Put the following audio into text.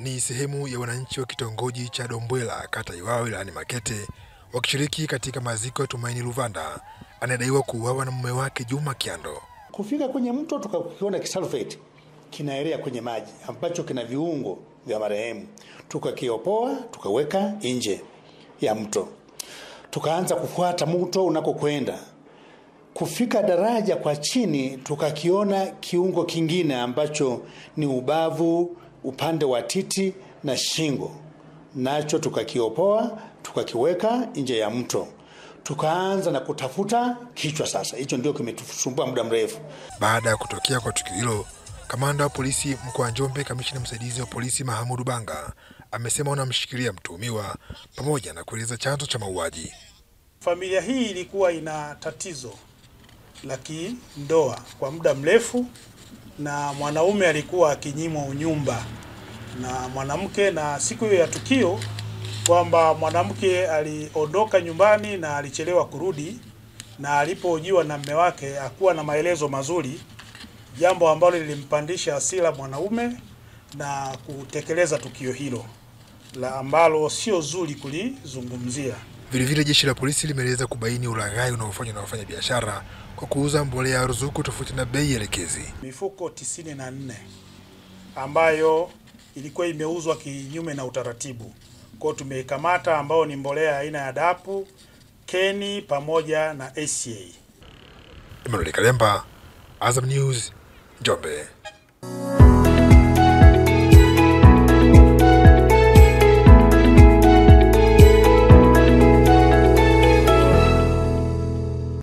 Ni sehemu ya wananchi wa kitongoji cha Dombwela, kata Iwawa, wilayani Makete, wakishiriki katika maziko ya Tumaini Luvanda anadaiwa kuuawa na mume wake Juma Kiando. Kufika kwenye mto tukakiona kisalfeti kinaelea kwenye maji ambacho kina viungo vya marehemu, tukakiopoa tukaweka nje ya mto, tukaanza kufuata mto unakokwenda. Kufika daraja kwa chini, tukakiona kiungo kingine ambacho ni ubavu, upande wa titi na shingo, nacho tukakiopoa tukakiweka nje ya mto tukaanza na kutafuta kichwa. Sasa hicho ndio kimetusumbua muda mrefu. Baada ya kutokea kwa tukio hilo, kamanda wa polisi mkoa wa Njombe, kamishina msaidizi wa polisi Mahamudu Banga amesema wanamshikilia mtuhumiwa pamoja na kueleza chanzo cha mauaji. Familia hii ilikuwa ina tatizo la kindoa kwa muda mrefu, na mwanaume alikuwa akinyimwa unyumba na mwanamke, na siku hiyo ya tukio kwamba mwanamke aliondoka nyumbani na alichelewa kurudi, na alipohojiwa na mme wake hakuwa na maelezo mazuri, jambo ambalo lilimpandisha hasira mwanaume na kutekeleza tukio hilo la ambalo sio zuri kulizungumzia. Vilevile jeshi la polisi limeeleza kubaini ulaghai unaofanywa na wafanya biashara kwa kuuza mbolea ya ruzuku tofauti na bei elekezi. Mifuko 94 ambayo ilikuwa imeuzwa kinyume na utaratibu kwao tumeikamata, ambao ni mbolea aina ya dapu, keni pamoja na ACA. Emmanuel Kalemba, Azam News, Njombe.